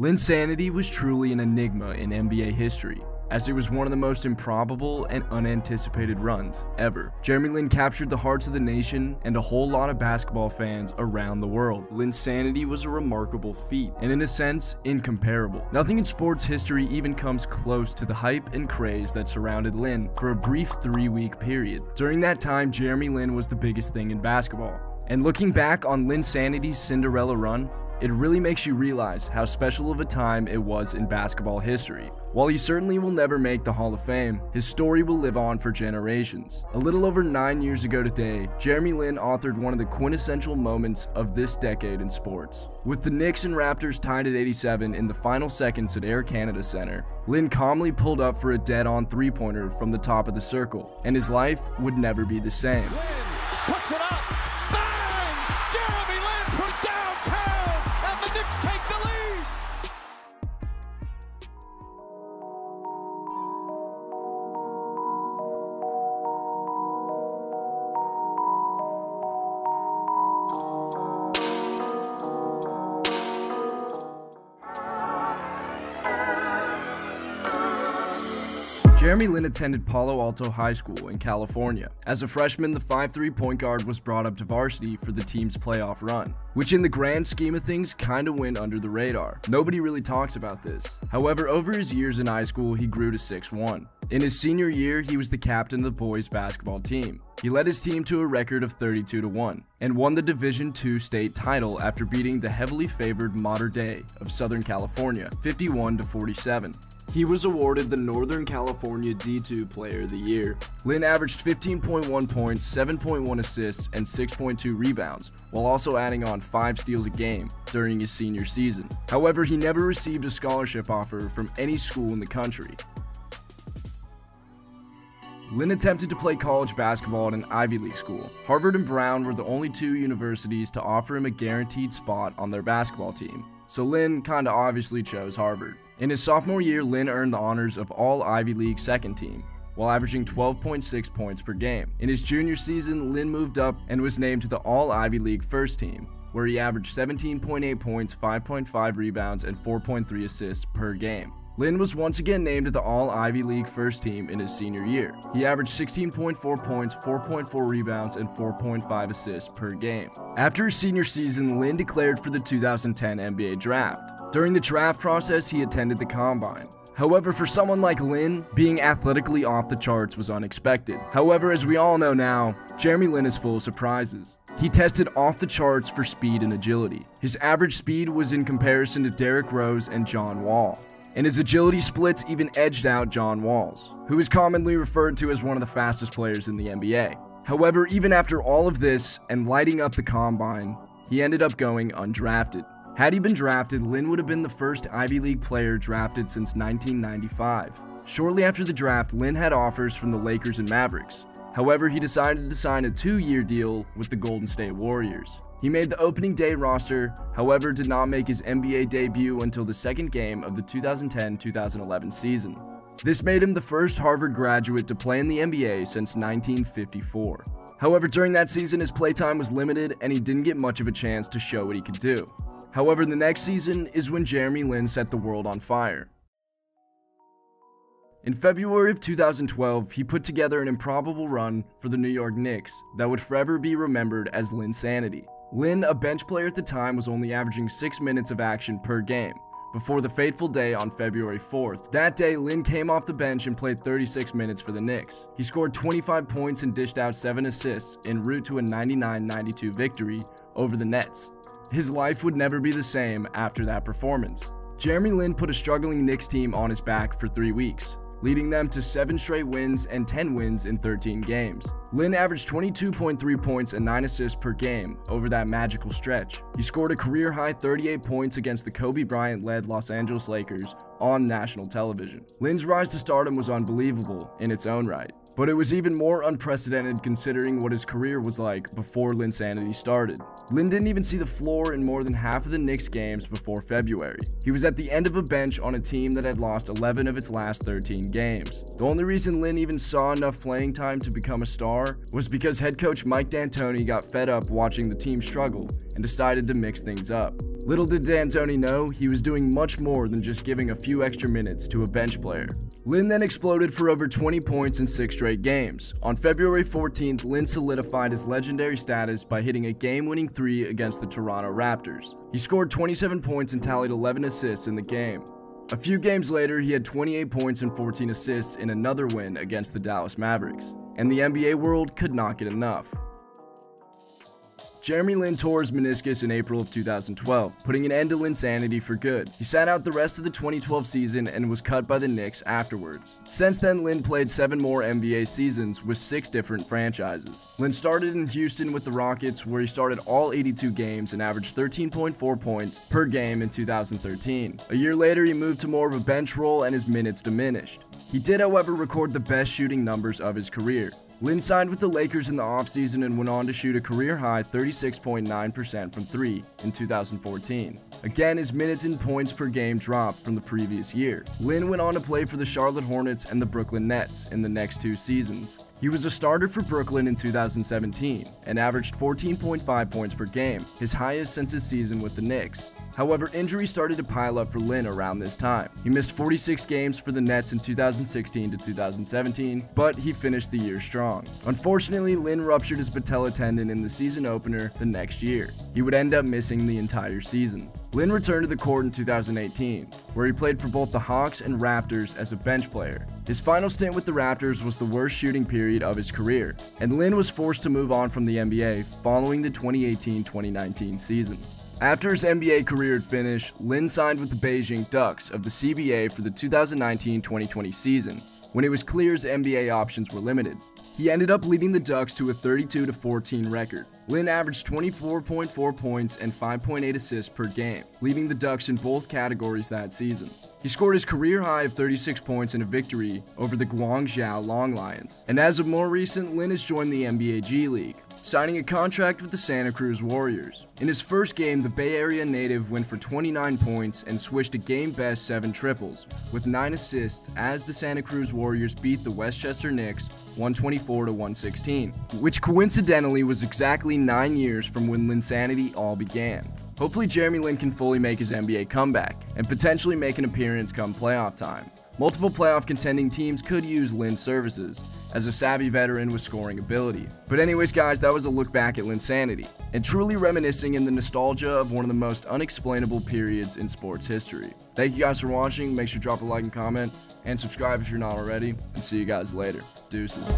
Linsanity was truly an enigma in NBA history, as it was one of the most improbable and unanticipated runs ever. Jeremy Lin captured the hearts of the nation and a whole lot of basketball fans around the world. Linsanity was a remarkable feat, and in a sense, incomparable. Nothing in sports history even comes close to the hype and craze that surrounded Lin for a brief three-week period. During that time, Jeremy Lin was the biggest thing in basketball. And looking back on Linsanity's Cinderella run, it really makes you realize how special of a time it was in basketball history. While he certainly will never make the Hall of Fame, his story will live on for generations. A little over nine years ago today, Jeremy Lin authored one of the quintessential moments of this decade in sports. With the Knicks and Raptors tied at 87 in the final seconds at Air Canada Center, Lin calmly pulled up for a dead-on three-pointer from the top of the circle, and his life would never be the same. Lin puts it up. Jeremy Lin attended Palo Alto High School in California. As a freshman, the 5'3 point guard was brought up to varsity for the team's playoff run, which in the grand scheme of things kinda went under the radar. Nobody really talks about this. However, over his years in high school, he grew to 6'1. In his senior year, he was the captain of the boys basketball team. He led his team to a record of 32 to 1 and won the Division II state title after beating the heavily favored Mater Dei of Southern California 51 to 47. He was awarded the Northern California D2 Player of the Year. Lin averaged 15.1 points, 7.1 assists, and 6.2 rebounds, while also adding on 5 steals a game during his senior season. However, he never received a scholarship offer from any school in the country. Lin attempted to play college basketball at an Ivy League school. Harvard and Brown were the only two universities to offer him a guaranteed spot on their basketball team, so Lin kinda obviously chose Harvard. In his sophomore year, Lin earned the honors of All Ivy League second team, while averaging 12.6 points per game. In his junior season, Lin moved up and was named to the All Ivy League first team, where he averaged 17.8 points, 5.5 rebounds, and 4.3 assists per game. Lin was once again named to the All Ivy League first team in his senior year. He averaged 16.4 points, 4.4 rebounds, and 4.5 assists per game. After his senior season, Lin declared for the 2010 NBA draft. During the draft process, he attended the combine. However, for someone like Lin, being athletically off the charts was unexpected. However, as we all know now, Jeremy Lin is full of surprises. He tested off the charts for speed and agility. His average speed was in comparison to Derrick Rose and John Wall and his agility splits even edged out John Wall's, who is commonly referred to as one of the fastest players in the NBA. However, even after all of this and lighting up the combine, he ended up going undrafted. Had he been drafted, Lin would have been the first Ivy League player drafted since 1995. Shortly after the draft, Lin had offers from the Lakers and Mavericks. However, he decided to sign a two-year deal with the Golden State Warriors. He made the opening day roster, however did not make his NBA debut until the second game of the 2010-2011 season. This made him the first Harvard graduate to play in the NBA since 1954. However, during that season his playtime was limited and he didn't get much of a chance to show what he could do. However, the next season is when Jeremy Lin set the world on fire. In February of 2012, he put together an improbable run for the New York Knicks that would forever be remembered as Linsanity. Lin, a bench player at the time, was only averaging 6 minutes of action per game, before the fateful day on February 4th. That day, Lin came off the bench and played 36 minutes for the Knicks. He scored 25 points and dished out 7 assists en route to a 99-92 victory over the Nets. His life would never be the same after that performance. Jeremy Lin put a struggling Knicks team on his back for 3 weeks, leading them to 7 straight wins and 10 wins in 13 games. Lin averaged 22.3 points and 9 assists per game over that magical stretch. He scored a career high 38 points against the Kobe Bryant led Los Angeles Lakers on national television. Lin's rise to stardom was unbelievable in its own right. But it was even more unprecedented considering what his career was like before Linsanity started. Lin didn't even see the floor in more than half of the Knicks games before February. He was at the end of a bench on a team that had lost 11 of its last 13 games. The only reason Lin even saw enough playing time to become a star was because head coach Mike D'Antoni got fed up watching the team struggle and decided to mix things up. Little did D'Antoni know, he was doing much more than just giving a few extra minutes to a bench player. Lin then exploded for over 20 points in six straight games. On February 14th, Lin solidified his legendary status by hitting a game-winning three against the Toronto Raptors. He scored 27 points and tallied 11 assists in the game. A few games later, he had 28 points and 14 assists in another win against the Dallas Mavericks, and the NBA world could not get enough. Jeremy Lin tore his meniscus in April of 2012, putting an end to Linsanity for good. He sat out the rest of the 2012 season and was cut by the Knicks afterwards. Since then, Lin played seven more NBA seasons with six different franchises. Lin started in Houston with the Rockets, where he started all 82 games and averaged 13.4 points per game in 2013. A year later, he moved to more of a bench role and his minutes diminished. He did, however, record the best shooting numbers of his career. Lin signed with the Lakers in the offseason and went on to shoot a career high 36.9% from 3 in 2014. Again, his minutes and points per game dropped from the previous year. Lin went on to play for the Charlotte Hornets and the Brooklyn Nets in the next two seasons. He was a starter for Brooklyn in 2017 and averaged 14.5 points per game, his highest since his season with the Knicks. However, injuries started to pile up for Lin around this time. He missed 46 games for the Nets in 2016 to 2017, but he finished the year strong. Unfortunately, Lin ruptured his patella tendon in the season opener the next year. He would end up missing the entire season. Lin returned to the court in 2018, where he played for both the Hawks and Raptors as a bench player. His final stint with the Raptors was the worst shooting period of his career, and Lin was forced to move on from the NBA following the 2018-2019 season. After his NBA career had finished, Lin signed with the Beijing Ducks of the CBA for the 2019-2020 season, when it was clear his NBA options were limited. He ended up leading the Ducks to a 32-14 record. Lin averaged 24.4 points and 5.8 assists per game, leading the Ducks in both categories that season. He scored his career high of 36 points in a victory over the Guangzhou Long Lions. And as of more recent, Lin has joined the NBA G League, signing a contract with the Santa Cruz Warriors. In his first game, the Bay Area native went for 29 points and swished a game best 7 triples, with 9 assists as the Santa Cruz Warriors beat the Westchester Knicks 124 to 116, which coincidentally was exactly 9 years from when Linsanity all began. Hopefully Jeremy Lin can fully make his NBA comeback, and potentially make an appearance come playoff time. Multiple playoff contending teams could use Lin's services, as a savvy veteran with scoring ability. But anyways guys, that was a look back at Linsanity, and truly reminiscing in the nostalgia of one of the most unexplainable periods in sports history. Thank you guys for watching, make sure to drop a like and comment, and subscribe if you're not already, and see you guys later. Deuces.